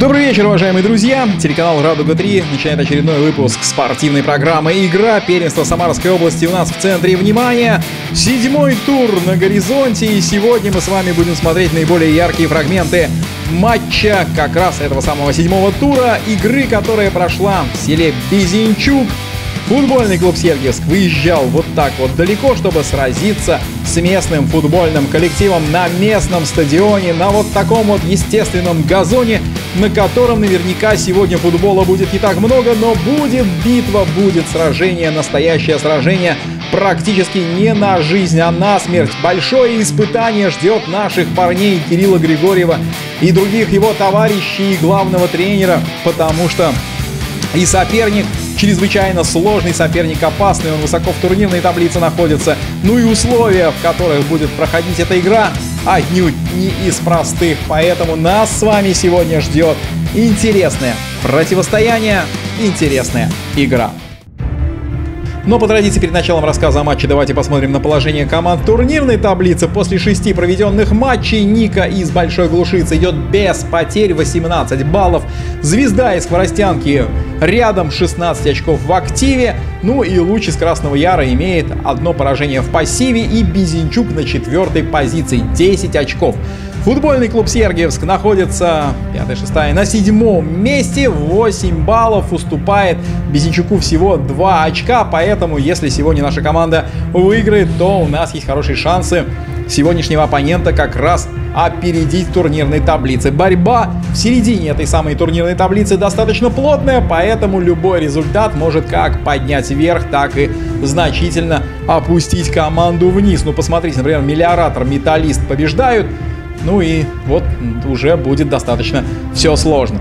Добрый вечер, уважаемые друзья! Телеканал «Радуга-3» начинает очередной выпуск спортивной программы «Игра. Первенство Самарской области» у нас в центре внимания. Седьмой тур на горизонте, и сегодня мы с вами будем смотреть наиболее яркие фрагменты матча как раз этого самого седьмого тура, игры, которая прошла в селе Безинчук Футбольный клуб Сергиевск выезжал вот так вот далеко, чтобы сразиться с местным футбольным коллективом на местном стадионе, на вот таком вот естественном газоне, на котором наверняка сегодня футбола будет не так много, но будет битва, будет сражение, настоящее сражение, практически не на жизнь, а на смерть. Большое испытание ждет наших парней Кирилла Григорьева и других его товарищей и главного тренера, потому что и соперник чрезвычайно сложный, соперник опасный, он высоко в турнирной таблице находится. Ну и условия, в которых будет проходить эта игра, отнюдь не из простых. Поэтому нас с вами сегодня ждет интересное противостояние, интересная игра. Но по традиции перед началом рассказа о матче давайте посмотрим на положение команд турнирной таблицы. После шести проведенных матчей Ника из Большой Глушицы идет без потерь 18 баллов. Звезда из Хворостянки рядом 16 очков в активе. Ну и Луч из Красного Яра имеет одно поражение в пассиве и Безинчук на четвертой позиции. 10 очков. Футбольный клуб Сергиевск находится 5-6 на седьмом месте, 8 баллов уступает Безенчуку всего 2 очка, поэтому если сегодня наша команда выиграет, то у нас есть хорошие шансы сегодняшнего оппонента как раз опередить в турнирной таблице. Борьба в середине этой самой турнирной таблицы достаточно плотная, поэтому любой результат может как поднять вверх, так и значительно опустить команду вниз. Ну посмотрите, например, Миллиоратор, Металлист побеждают, ну и вот уже будет достаточно все сложно.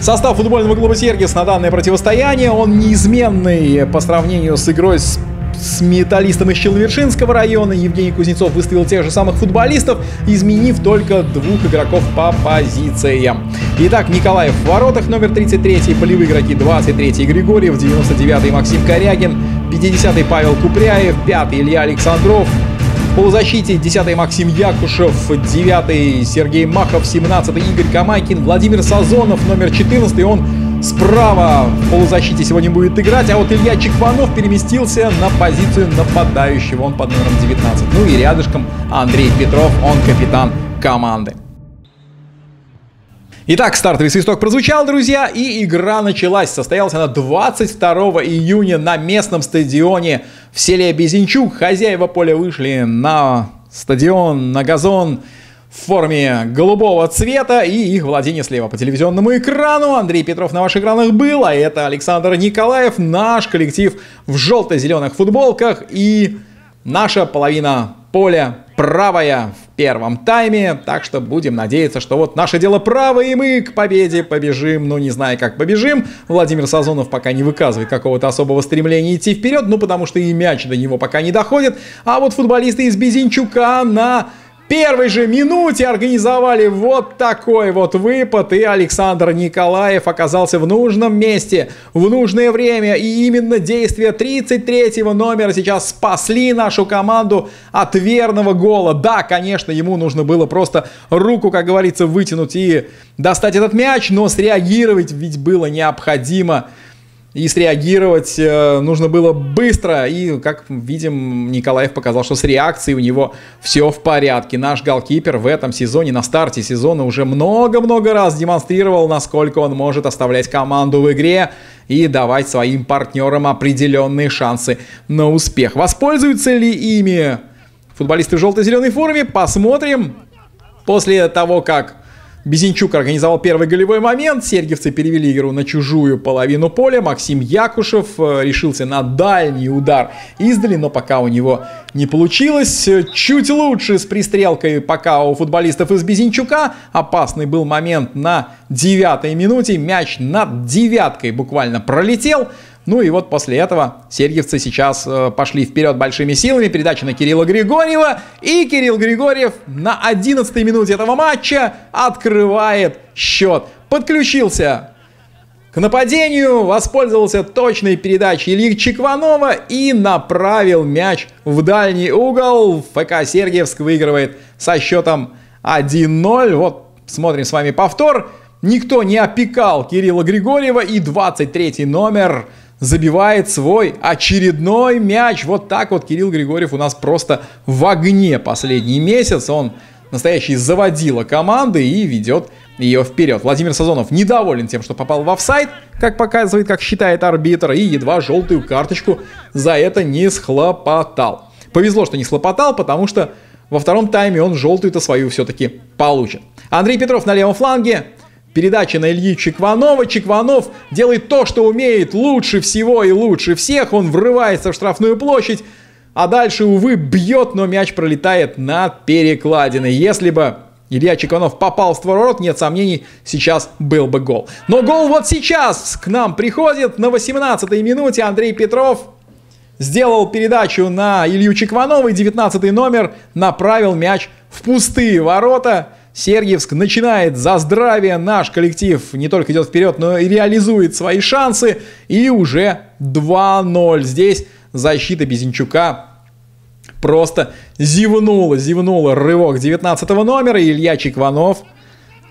Состав футбольного клуба Сергис на данное противостояние, он неизменный по сравнению с игрой с с металлистом из Челвершинского района. Евгений Кузнецов выставил тех же самых футболистов, изменив только двух игроков по позициям. Итак, Николаев в воротах номер 33, полевые игроки 23 Григорьев, 99 Максим Корягин, 50 Павел Купряев, 5 Илья Александров, в полузащите 10 Максим Якушев, 9 Сергей Махов, 17 Игорь Камайкин, Владимир Сазонов, номер 14 он справа в полузащите сегодня будет играть, а вот Илья Чекванов переместился на позицию нападающего, он под номером 19. Ну и рядышком Андрей Петров, он капитан команды. Итак, стартовый свисток прозвучал, друзья, и игра началась. Состоялась она 22 июня на местном стадионе в селе Безенчук. Хозяева поля вышли на стадион, на газон в форме голубого цвета и их владение слева по телевизионному экрану. Андрей Петров на ваших экранах был, а это Александр Николаев, наш коллектив в желто-зеленых футболках и наша половина поля правая в первом тайме, так что будем надеяться, что вот наше дело правое, и мы к победе побежим, ну не знаю как побежим. Владимир Сазонов пока не выказывает какого-то особого стремления идти вперед, ну потому что и мяч до него пока не доходит, а вот футболисты из Безинчука на первой же минуте организовали вот такой вот выпад, и Александр Николаев оказался в нужном месте, в нужное время, и именно действия 33-го номера сейчас спасли нашу команду от верного гола. Да, конечно, ему нужно было просто руку, как говорится, вытянуть и достать этот мяч, но среагировать ведь было необходимо. И среагировать э, нужно было быстро. И, как видим, Николаев показал, что с реакцией у него все в порядке. Наш голкипер в этом сезоне, на старте сезона, уже много-много раз демонстрировал, насколько он может оставлять команду в игре и давать своим партнерам определенные шансы на успех. Воспользуются ли ими футболисты в желто-зеленой форме? Посмотрим. После того, как Безенчук организовал первый голевой момент, сергиевцы перевели игру на чужую половину поля, Максим Якушев э, решился на дальний удар издали, но пока у него не получилось. Чуть лучше с пристрелкой пока у футболистов из Безенчука. Опасный был момент на девятой минуте, мяч над девяткой буквально пролетел. Ну и вот после этого сергиевцы сейчас э, пошли вперед большими силами. Передача на Кирилла Григорьева. И Кирилл Григорьев на 11 минуте этого матча открывает счет. Подключился к нападению, воспользовался точной передачей Ильи Чекванова и направил мяч в дальний угол. ФК Сергиевск выигрывает со счетом 1-0. Вот смотрим с вами повтор. никто не опекал Кирилла Григорьева и 23 номер забивает свой очередной мяч. Вот так вот Кирилл Григорьев у нас просто в огне последний месяц. Он настоящий заводила команды и ведет ее вперед. Владимир Сазонов недоволен тем, что попал в офсайд, как показывает, как считает арбитр, и едва желтую карточку за это не схлопотал. Повезло, что не схлопотал, потому что во втором тайме он желтую-то свою все-таки получит. Андрей Петров на левом фланге. Передача на Илью Чекванова. Чекванов делает то, что умеет лучше всего и лучше всех. Он врывается в штрафную площадь. А дальше, увы, бьет, но мяч пролетает над перекладиной. Если бы Илья Чеканов попал в створ ворот, нет сомнений, сейчас был бы гол. Но гол вот сейчас к нам приходит на 18-й минуте Андрей Петров сделал передачу на Илью Чекванова и 19 номер направил мяч в пустые ворота. Сергиевск начинает за здравие. Наш коллектив не только идет вперед, но и реализует свои шансы. И уже 2-0. Здесь защита Безенчука просто зевнула, зевнула. Рывок 19 номера. Илья Чекванов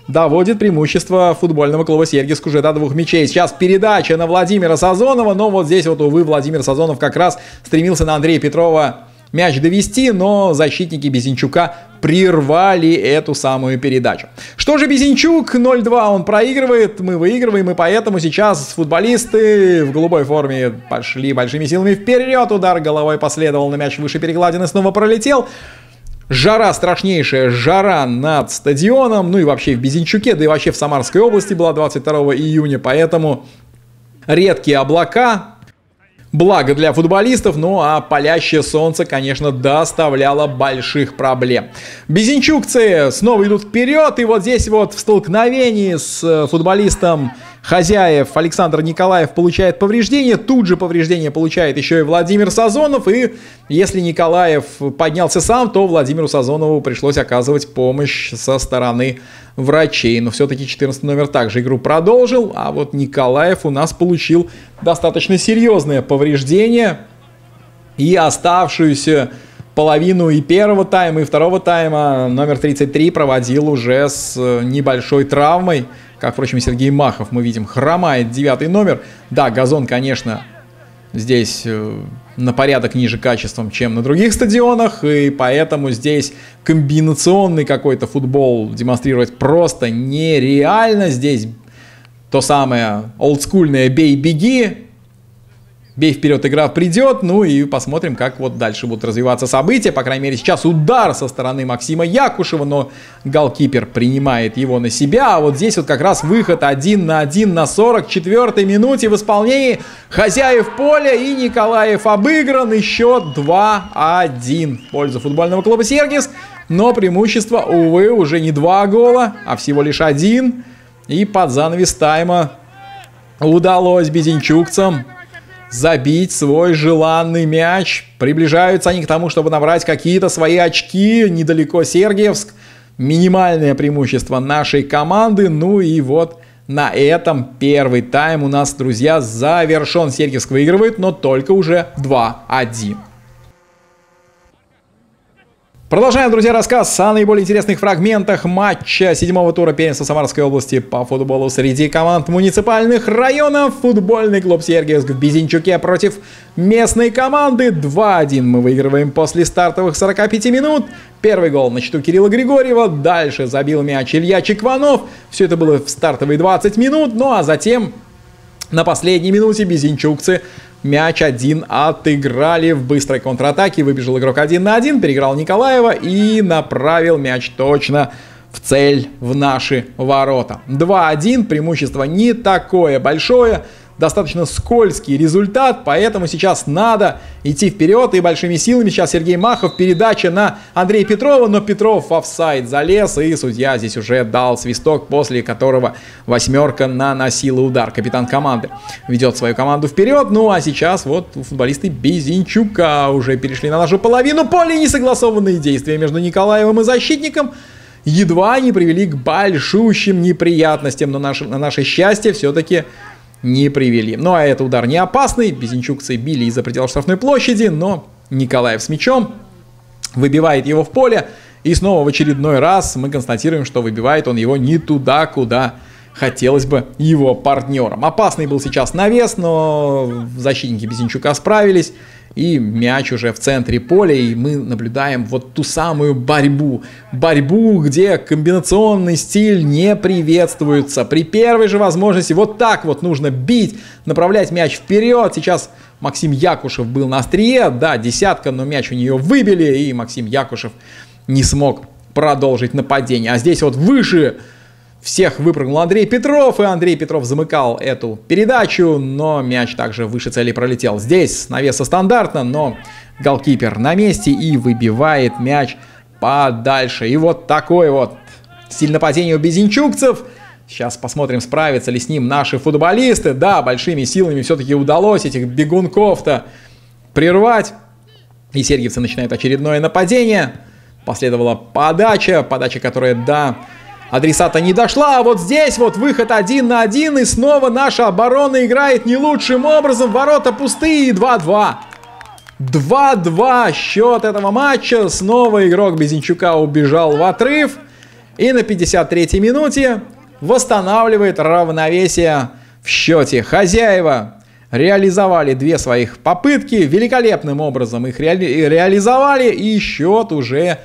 доводит преимущество футбольного клуба Сергиевск уже до двух мячей. Сейчас передача на Владимира Сазонова, но вот здесь вот, увы, Владимир Сазонов как раз стремился на Андрея Петрова мяч довести, но защитники Безенчука прервали эту самую передачу. Что же Безенчук? 0-2 он проигрывает, мы выигрываем, и поэтому сейчас футболисты в голубой форме пошли большими силами вперед. Удар головой последовал на мяч выше перекладины, снова пролетел. Жара страшнейшая, жара над стадионом, ну и вообще в Безенчуке, да и вообще в Самарской области была 22 июня, поэтому редкие облака, Благо для футболистов, ну а палящее солнце, конечно, доставляло больших проблем. Безенчукцы снова идут вперед, и вот здесь вот в столкновении с э, футболистом хозяев Александр Николаев получает повреждение, тут же повреждение получает еще и Владимир Сазонов, и если Николаев поднялся сам, то Владимиру Сазонову пришлось оказывать помощь со стороны врачей, но все-таки 14 номер также игру продолжил, а вот Николаев у нас получил достаточно серьезное повреждение, и оставшуюся половину и первого тайма, и второго тайма номер 33 проводил уже с небольшой травмой. Как, впрочем, Сергей Махов, мы видим, хромает девятый номер. Да, газон, конечно, здесь э, на порядок ниже качеством, чем на других стадионах, и поэтому здесь комбинационный какой-то футбол демонстрировать просто нереально. Здесь то самое олдскульное «бей-беги», Бей вперед, игра придет, ну и посмотрим, как вот дальше будут развиваться события. По крайней мере, сейчас удар со стороны Максима Якушева, но голкипер принимает его на себя. А вот здесь вот как раз выход один на один на 44-й минуте в исполнении хозяев поля и Николаев обыгран. И счет 2-1 в пользу футбольного клуба Сергис. Но преимущество, увы, уже не два гола, а всего лишь один. И под занавес тайма удалось безенчукцам забить свой желанный мяч. Приближаются они к тому, чтобы набрать какие-то свои очки. Недалеко Сергиевск. Минимальное преимущество нашей команды. Ну и вот на этом первый тайм у нас, друзья, завершен. Сергиевск выигрывает, но только уже 2-1. Продолжаем, друзья, рассказ о наиболее интересных фрагментах матча седьмого тура первенства Самарской области по футболу среди команд муниципальных районов. Футбольный клуб Сергиевск в Безинчуке против местной команды. 2-1 мы выигрываем после стартовых 45 минут. Первый гол на счету Кирилла Григорьева. Дальше забил мяч Илья Чекванов. Все это было в стартовые 20 минут. Ну а затем на последней минуте безинчукцы Мяч один отыграли в быстрой контратаке. Выбежал игрок один на один, переиграл Николаева и направил мяч точно в цель в наши ворота. 2-1, преимущество не такое большое достаточно скользкий результат, поэтому сейчас надо идти вперед и большими силами. Сейчас Сергей Махов, передача на Андрея Петрова, но Петров офсайд залез, и судья здесь уже дал свисток, после которого восьмерка наносила удар. Капитан команды ведет свою команду вперед, ну а сейчас вот футболисты Безинчука уже перешли на нашу половину поля, несогласованные действия между Николаевым и защитником едва не привели к большущим неприятностям, но наше, на наше счастье все-таки не привели. Ну а это удар не опасный, Безенчукцы били из-за пределов штрафной площади, но Николаев с мячом выбивает его в поле, и снова в очередной раз мы констатируем, что выбивает он его не туда, куда хотелось бы его партнерам. Опасный был сейчас навес, но защитники Безенчука справились. И мяч уже в центре поля, и мы наблюдаем вот ту самую борьбу. Борьбу, где комбинационный стиль не приветствуется. При первой же возможности вот так вот нужно бить, направлять мяч вперед. Сейчас Максим Якушев был на острие, да, десятка, но мяч у нее выбили, и Максим Якушев не смог продолжить нападение. А здесь вот выше всех выпрыгнул Андрей Петров, и Андрей Петров замыкал эту передачу, но мяч также выше цели пролетел. Здесь навеса стандартно, но голкипер на месте и выбивает мяч подальше. И вот такой вот стиль нападения у безинчукцев. Сейчас посмотрим, справятся ли с ним наши футболисты. Да, большими силами все-таки удалось этих бегунков-то прервать. И сергиевцы начинают очередное нападение. Последовала подача, подача, которая, да, адресата не дошла, а вот здесь вот выход один на один, и снова наша оборона играет не лучшим образом, ворота пустые, 2-2. 2-2 счет этого матча, снова игрок Безенчука убежал в отрыв, и на 53-й минуте восстанавливает равновесие в счете. Хозяева реализовали две своих попытки, великолепным образом их ре реализовали, и счет уже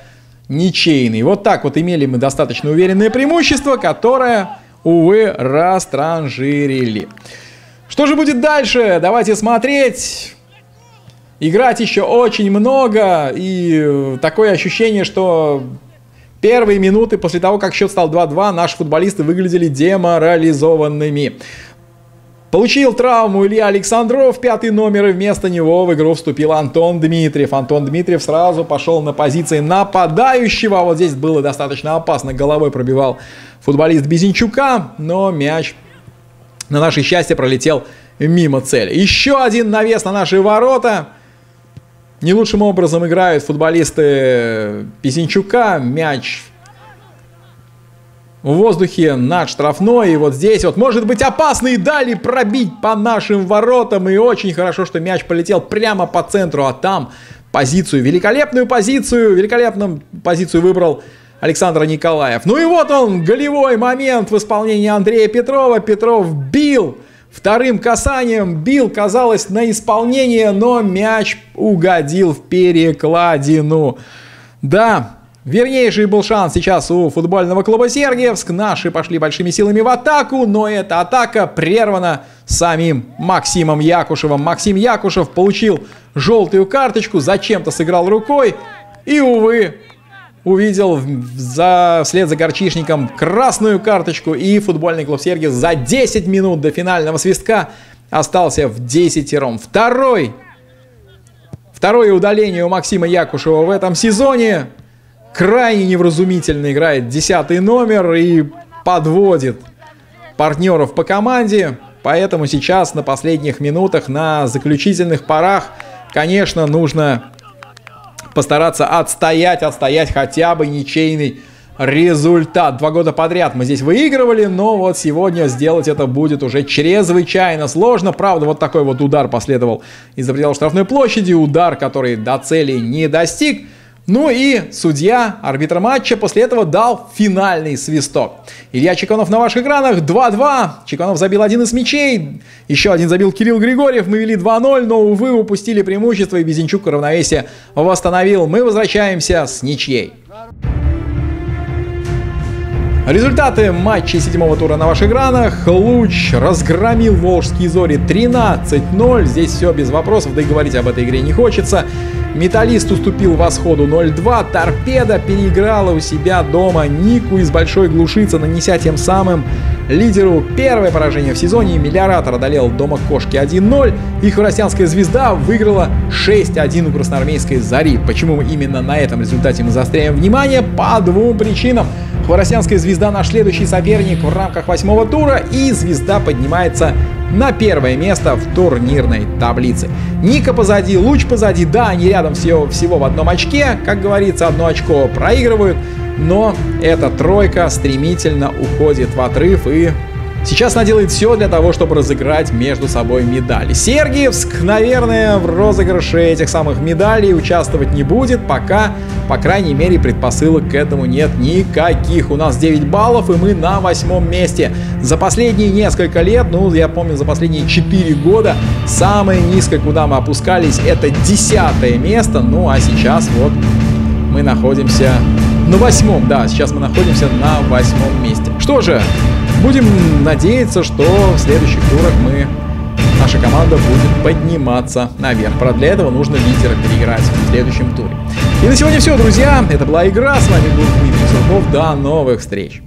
ничейный. Вот так вот имели мы достаточно уверенное преимущество, которое, увы, растранжирили. Что же будет дальше? Давайте смотреть. Играть еще очень много, и такое ощущение, что первые минуты после того, как счет стал 2-2, наши футболисты выглядели деморализованными. Получил травму Илья Александров, пятый номер, и вместо него в игру вступил Антон Дмитриев. Антон Дмитриев сразу пошел на позиции нападающего. Вот здесь было достаточно опасно. Головой пробивал футболист Безинчука, но мяч на наше счастье пролетел мимо цели. Еще один навес на наши ворота. Не лучшим образом играют футболисты Безинчука. Мяч в воздухе над штрафной. И вот здесь вот может быть опасно и дали пробить по нашим воротам. И очень хорошо, что мяч полетел прямо по центру, а там позицию, великолепную позицию, великолепную позицию выбрал Александр Николаев. Ну и вот он, голевой момент в исполнении Андрея Петрова. Петров бил вторым касанием, бил, казалось, на исполнение, но мяч угодил в перекладину. Да, Вернейший был шанс сейчас у футбольного клуба Сергиевск. Наши пошли большими силами в атаку, но эта атака прервана самим Максимом Якушевым. Максим Якушев получил желтую карточку, зачем-то сыграл рукой и, увы, увидел за, вслед за горчишником красную карточку и футбольный клуб Сергиев за 10 минут до финального свистка остался в 10 -ром. Второй, второе удаление у Максима Якушева в этом сезоне крайне невразумительно играет десятый номер и подводит партнеров по команде. Поэтому сейчас на последних минутах, на заключительных порах, конечно, нужно постараться отстоять, отстоять хотя бы ничейный результат. Два года подряд мы здесь выигрывали, но вот сегодня сделать это будет уже чрезвычайно сложно. Правда, вот такой вот удар последовал из-за пределов штрафной площади. Удар, который до цели не достиг. Ну и судья, арбитр матча, после этого дал финальный свисток. Илья Чеканов на ваших экранах 2-2. Чеканов забил один из мячей. Еще один забил Кирилл Григорьев. Мы вели 2-0, но, увы, упустили преимущество, и Безенчук равновесие восстановил. Мы возвращаемся с ничьей. Результаты матча седьмого тура на ваших экранах. Луч разгромил Волжские Зори 13-0. Здесь все без вопросов, да и говорить об этой игре не хочется. Металлист уступил восходу 0-2. Торпеда переиграла у себя дома Нику из Большой Глушицы, нанеся тем самым лидеру первое поражение в сезоне. Миллиоратор одолел дома Кошки 1-0. И Хворостянская звезда выиграла 6-1 у красноармейской Зари. Почему именно на этом результате мы заостряем внимание? По двум причинам. Хворостянская звезда наш следующий соперник в рамках восьмого тура, и звезда поднимается на первое место в турнирной таблице. Ника позади, Луч позади, да, они рядом всего, всего в одном очке, как говорится, одно очко проигрывают, но эта тройка стремительно уходит в отрыв и Сейчас она делает все для того, чтобы разыграть между собой медали. Сергиевск, наверное, в розыгрыше этих самых медалей участвовать не будет, пока, по крайней мере, предпосылок к этому нет никаких. У нас 9 баллов, и мы на восьмом месте. За последние несколько лет, ну, я помню, за последние 4 года, самое низкое, куда мы опускались, это десятое место. Ну, а сейчас вот мы находимся на восьмом, да, сейчас мы находимся на восьмом месте. Что же, Будем надеяться, что в следующих турах мы наша команда будет подниматься наверх. Правда, для этого нужно лидера переиграть в следующем туре. И на сегодня все, друзья. Это была игра. С вами был Дмитрий Сурков. До новых встреч.